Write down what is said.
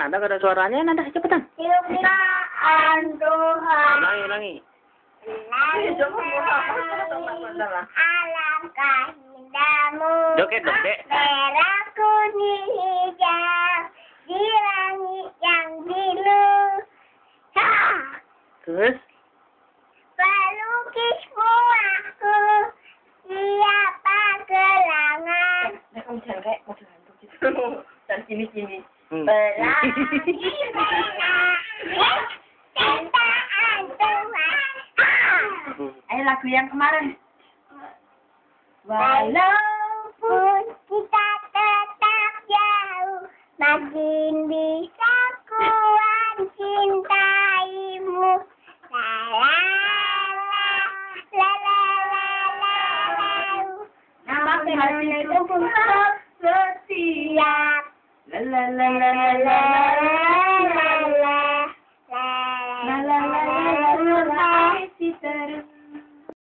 cepetan, ada ada suaranya, nada cepetan. Ciptaan Tuhan. Ulangi, ulangi. Alangkah indahmu. Joget dong, Dek. Merah kuning hijau di langit yang biru. Ha! Terus? Pelukismu aku siapa gelangan. Nah, kamu jangan kayak model hantu gitu. Dan gini-gini. Hmm. Tuhan. Ha! Hmm. Ayo lagu yang kemarin. Walaupun kita tetap jauh, makin bisa kuat cintaimu. La la la, la la la la la. Nama itu pun la la la la la.